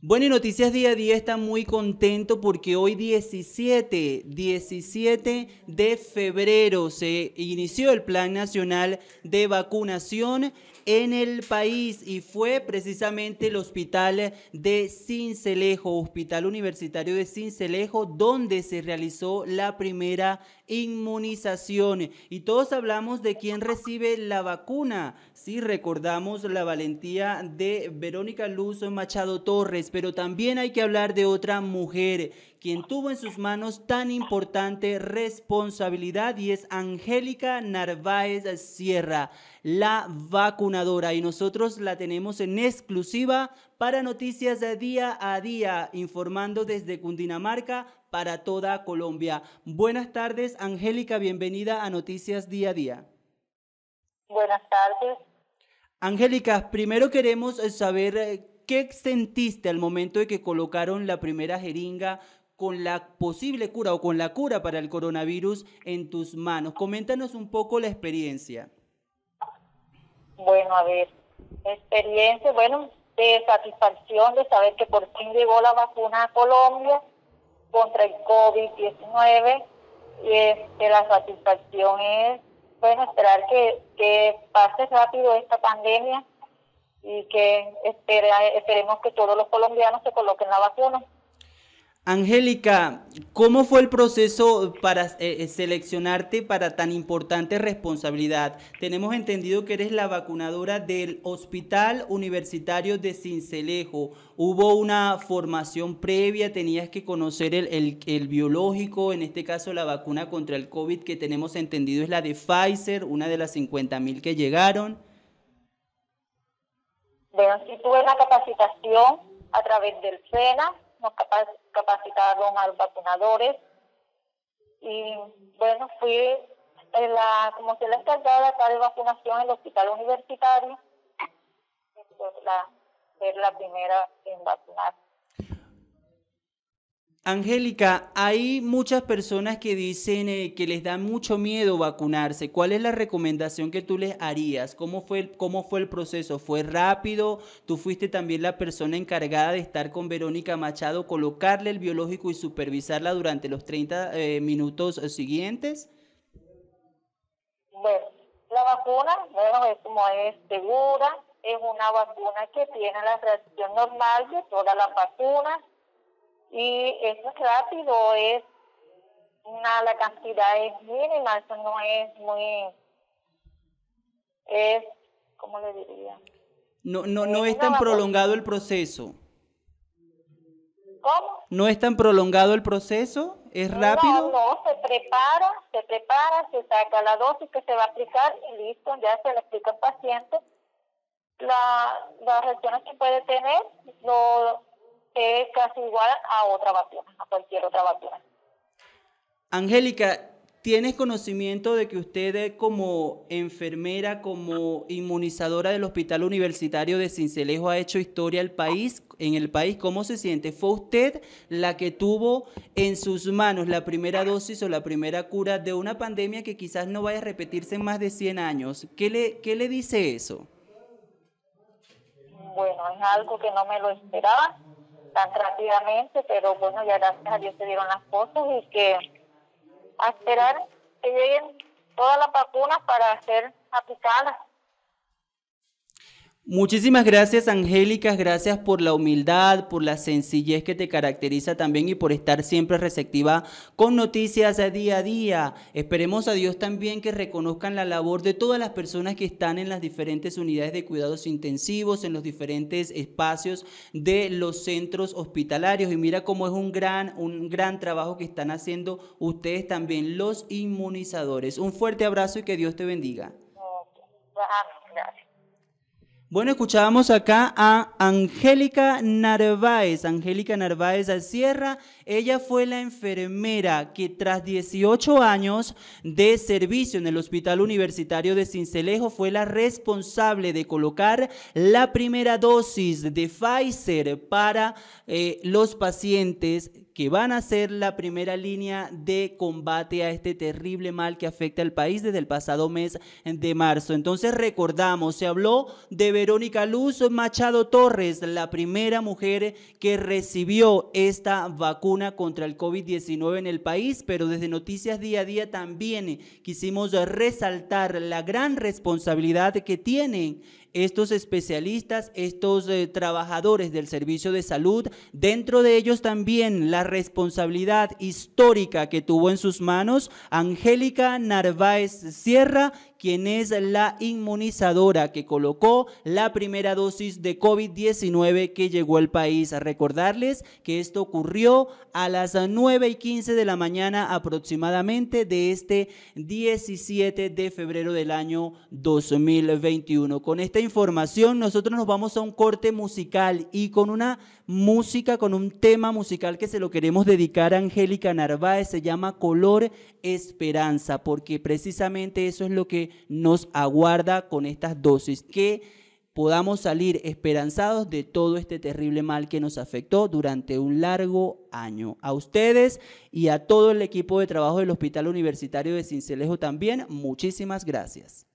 Bueno, y Noticias Día a Día está muy contento porque hoy 17, 17 de febrero se inició el Plan Nacional de Vacunación en el país y fue precisamente el hospital de Cincelejo, Hospital Universitario de Cincelejo, donde se realizó la primera inmunización. Y todos hablamos de quién recibe la vacuna. Sí, recordamos la valentía de Verónica Luz Machado Torres, pero también hay que hablar de otra mujer quien tuvo en sus manos tan importante responsabilidad y es Angélica Narváez Sierra, la vacunadora. Y nosotros la tenemos en exclusiva para noticias de día a día, informando desde Cundinamarca para toda Colombia. Buenas tardes, Angélica, bienvenida a Noticias Día a Día. Buenas tardes. Angélica, primero queremos saber eh, qué sentiste al momento de que colocaron la primera jeringa con la posible cura o con la cura para el coronavirus en tus manos. Coméntanos un poco la experiencia. Bueno, a ver, experiencia, bueno, de satisfacción de saber que por fin llegó la vacuna a Colombia contra el COVID-19 y este, la satisfacción es, bueno, esperar que, que pase rápido esta pandemia y que espera, esperemos que todos los colombianos se coloquen la vacuna. Angélica, ¿cómo fue el proceso para eh, eh, seleccionarte para tan importante responsabilidad? Tenemos entendido que eres la vacunadora del Hospital Universitario de Cincelejo. ¿Hubo una formación previa? ¿Tenías que conocer el, el biológico? En este caso, la vacuna contra el COVID que tenemos entendido es la de Pfizer, una de las 50 mil que llegaron. Bueno, sí tuve una capacitación a través del SENA nos capacitaron a los vacunadores y bueno, fui la, como se la encargada acá de vacunación en el hospital universitario, la, ser la primera en vacunar. Angélica, hay muchas personas que dicen eh, que les da mucho miedo vacunarse. ¿Cuál es la recomendación que tú les harías? ¿Cómo fue, el, ¿Cómo fue el proceso? ¿Fue rápido? ¿Tú fuiste también la persona encargada de estar con Verónica Machado, colocarle el biológico y supervisarla durante los 30 eh, minutos siguientes? Bueno, la vacuna, bueno, es como es segura, es una vacuna que tiene la reacción normal de todas las vacunas y eso es rápido, es una, la cantidad es mínima, eso no es muy, es, ¿cómo le diría? No, no, no es, tan prolongado el proceso. ¿Cómo? ¿No es tan prolongado el proceso? ¿Es rápido? No, no, se prepara, se prepara, se saca la dosis que se va a aplicar y listo, ya se le explica al paciente la, las reacciones que puede tener, lo, es casi igual a otra vacuna, a cualquier otra vacuna. Angélica, ¿tienes conocimiento de que usted como enfermera, como inmunizadora del Hospital Universitario de Cincelejo ha hecho historia al país, en el país? ¿Cómo se siente? ¿Fue usted la que tuvo en sus manos la primera dosis o la primera cura de una pandemia que quizás no vaya a repetirse en más de 100 años? ¿Qué le, qué le dice eso? Bueno, es algo que no me lo esperaba tan rápidamente, pero bueno, ya gracias a Dios se dieron las cosas y que a esperar que lleguen todas las vacunas para ser aplicadas. Muchísimas gracias, Angélica. Gracias por la humildad, por la sencillez que te caracteriza también y por estar siempre receptiva con noticias día a día. Esperemos a Dios también que reconozcan la labor de todas las personas que están en las diferentes unidades de cuidados intensivos, en los diferentes espacios de los centros hospitalarios. Y mira cómo es un gran, un gran trabajo que están haciendo ustedes también, los inmunizadores. Un fuerte abrazo y que Dios te bendiga. Gracias. Bueno, escuchábamos acá a Angélica Narváez, Angélica Narváez Sierra. Ella fue la enfermera que tras 18 años de servicio en el Hospital Universitario de Cincelejo fue la responsable de colocar la primera dosis de Pfizer para eh, los pacientes que van a ser la primera línea de combate a este terrible mal que afecta al país desde el pasado mes de marzo. Entonces recordamos, se habló de Verónica Luz Machado Torres, la primera mujer que recibió esta vacuna contra el COVID-19 en el país, pero desde Noticias Día a Día también quisimos resaltar la gran responsabilidad que tienen estos especialistas, estos eh, trabajadores del servicio de salud, dentro de ellos también la responsabilidad histórica que tuvo en sus manos Angélica Narváez Sierra, quien es la inmunizadora que colocó la primera dosis de COVID-19 que llegó al país. Recordarles que esto ocurrió a las 9 y 15 de la mañana aproximadamente de este 17 de febrero del año 2021. Con esta información nosotros nos vamos a un corte musical y con una música, con un tema musical que se lo queremos dedicar a Angélica Narváez, se llama Color Esperanza, porque precisamente eso es lo que nos aguarda con estas dosis, que podamos salir esperanzados de todo este terrible mal que nos afectó durante un largo año. A ustedes y a todo el equipo de trabajo del Hospital Universitario de Cincelejo también, muchísimas gracias.